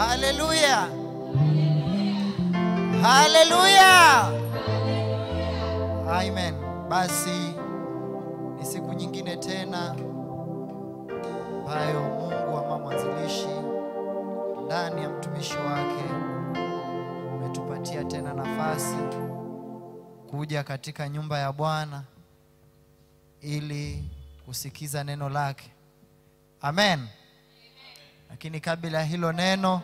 Haleluya, haleluya, amen. Basi ni siku nyingine tena ambayo Mungu ama mwanzilishi ndani ya mtumishi wake umetupatia tena nafasi kuja katika nyumba ya Bwana ili kusikiza neno lake. Amen. Lakini kabla ya hilo neno,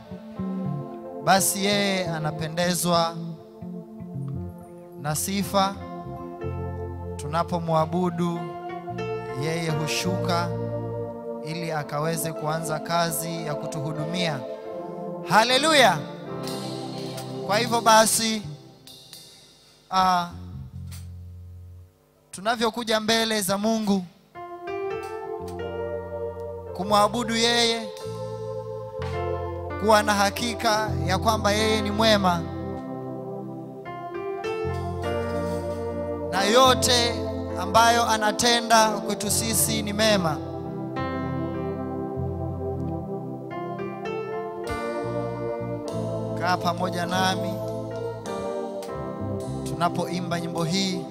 basi yeye anapendezwa na sifa. Tunapomwabudu yeye hushuka ili akaweze kuanza kazi ya kutuhudumia. Haleluya! Kwa hivyo basi, uh, tunavyokuja mbele za Mungu kumwabudu yeye, kuwa na hakika ya kwamba yeye ni mwema na yote ambayo anatenda kwetu sisi ni mema. Kaa pamoja nami tunapoimba nyimbo hii.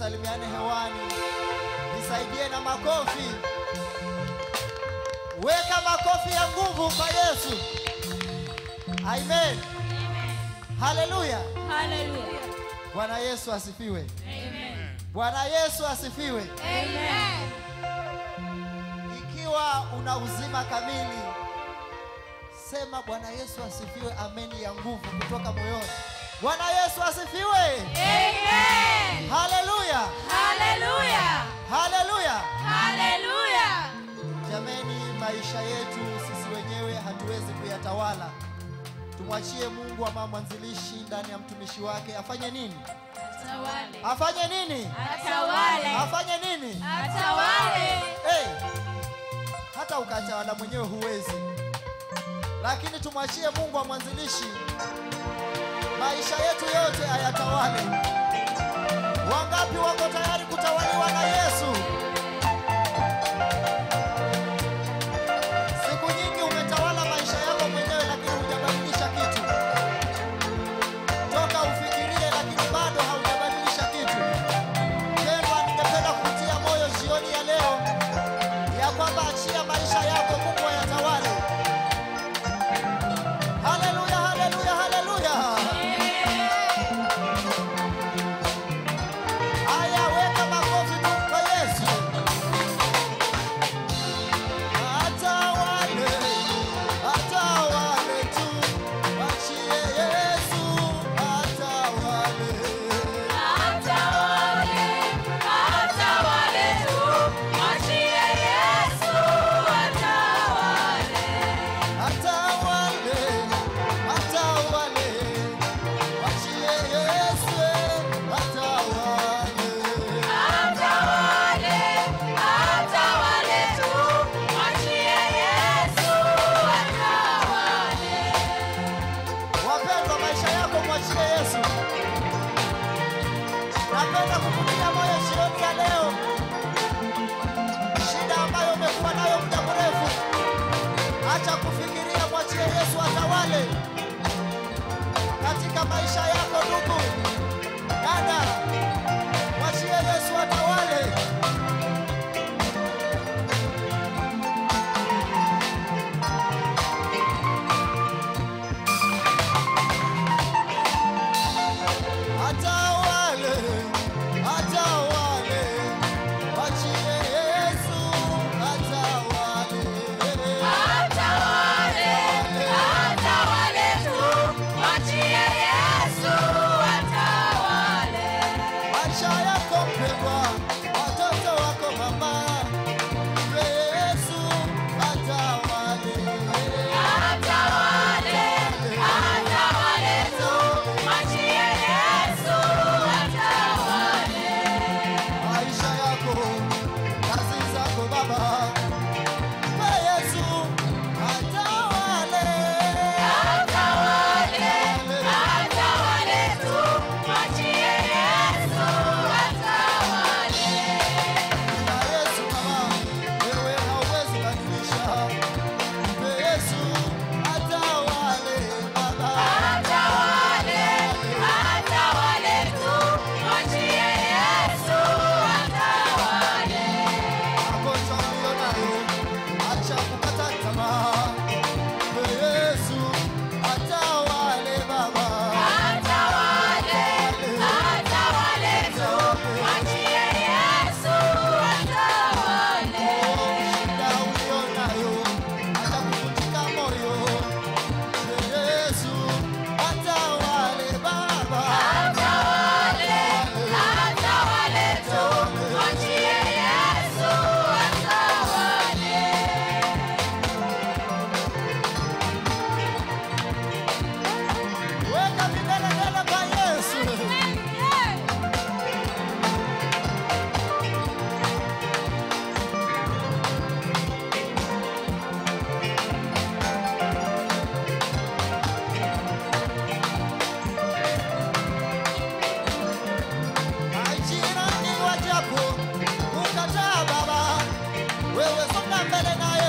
Tusalimiane hewani, nisaidie na makofi. Weka makofi ya nguvu kwa Yesu. Amen. Haleluya. Haleluya. Bwana Yesu asifiwe. Amen. Bwana Yesu asifiwe. Amen. Ikiwa una uzima kamili, sema Bwana Yesu asifiwe, ameni ya nguvu kutoka moyoni. Bwana Yesu asifiwe. Amen. Haleluya. Hallelujah. Haleluya. Hallelujah. Jameni, maisha yetu sisi wenyewe hatuwezi kuyatawala. Tumwachie Mungu ama mwanzilishi ndani ya mtumishi wake afanye nini? Atawale. Afanye nini? Atawale. Afanye nini? Atawale. Hey, hata ukatawala mwenyewe huwezi, lakini tumwachie Mungu wa mwanzilishi maisha yetu yote ayatawale. Wangapi wako tayari kutawaliwa na Yesu? Katika maisha yako. Ndugu